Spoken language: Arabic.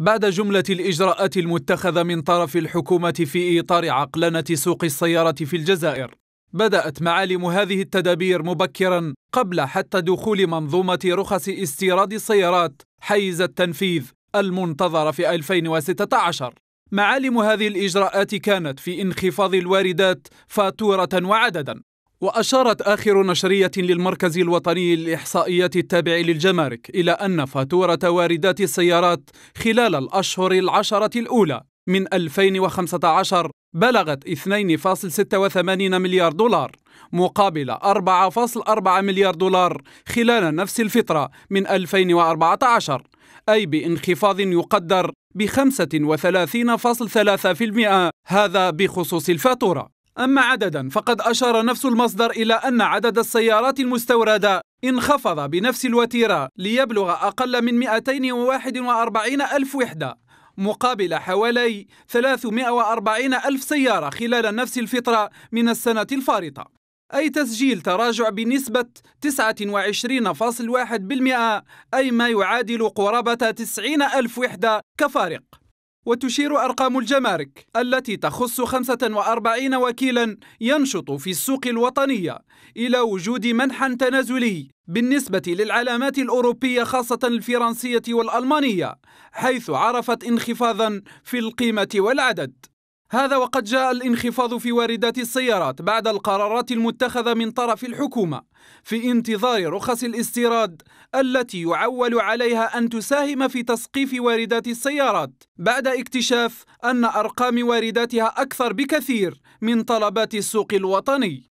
بعد جملة الإجراءات المتخذة من طرف الحكومة في إطار عقلنة سوق السيارة في الجزائر بدأت معالم هذه التدابير مبكرا قبل حتى دخول منظومة رخص استيراد السيارات حيز التنفيذ المنتظر في 2016 معالم هذه الإجراءات كانت في انخفاض الواردات فاتورة وعددا. وأشارت آخر نشرية للمركز الوطني للإحصائيات التابع للجمارك إلى أن فاتورة واردات السيارات خلال الأشهر العشرة الأولى من 2015 بلغت 2.86 مليار دولار مقابل 4.4 مليار دولار خلال نفس الفترة من 2014 أي بانخفاض يقدر ب 35.3% هذا بخصوص الفاتورة. أما عددا فقد أشار نفس المصدر إلى أن عدد السيارات المستوردة انخفض بنفس الوتيرة ليبلغ أقل من 241 ألف وحدة مقابل حوالي 340 ألف سيارة خلال نفس الفترة من السنة الفارطة. أي تسجيل تراجع بنسبة 29.1% أي ما يعادل قرابة 90 ألف وحدة كفارق. وتشير أرقام الجمارك التي تخص 45 وكيلا ينشط في السوق الوطنية إلى وجود منحا تنازلي بالنسبة للعلامات الأوروبية خاصة الفرنسية والألمانية حيث عرفت انخفاضا في القيمة والعدد. هذا وقد جاء الانخفاض في واردات السيارات بعد القرارات المتخذة من طرف الحكومة في انتظار رخص الاستيراد التي يعول عليها أن تساهم في تسقيف واردات السيارات بعد اكتشاف أن أرقام وارداتها أكثر بكثير من طلبات السوق الوطني.